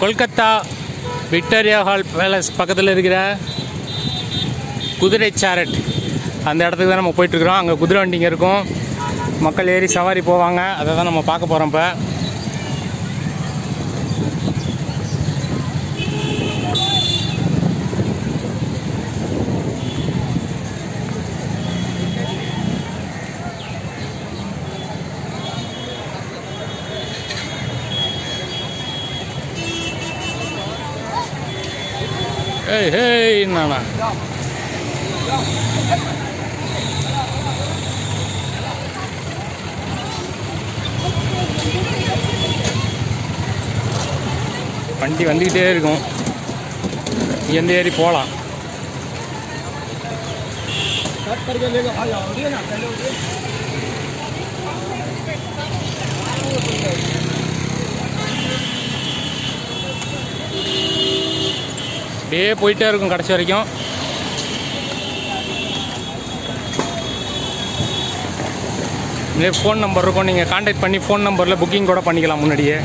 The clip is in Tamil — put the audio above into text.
கொல்கத்தா விக்டோரியா ஹால் பேலஸ் பக்கத்தில் இருக்கிற குதிரை சேரட். அந்த இடத்துக்கு தான் நம்ம போயிட்டுருக்குறோம் அங்கே குதிரை வண்டிங்க இருக்கும். மக்கள் ஏறி சவாரி போவாங்க. அதை தான் நம்ம பார்க்க போகிறோம் இப்போ. Hey, hey, Nana. வண்டி வந்துக்கிட்டே இருக்கும். இங்கேருந்து ஏறி போகலாம் அப்படியே போயிட்டே இருக்கும் கடைசி வரைக்கும். இதே ஃபோன் நம்பர் இருக்கும். நீங்கள் காண்டாக்ட் பண்ணி ஃபோன் நம்பரில் புக்கிங் கூட பண்ணிக்கலாம் முன்னாடியே.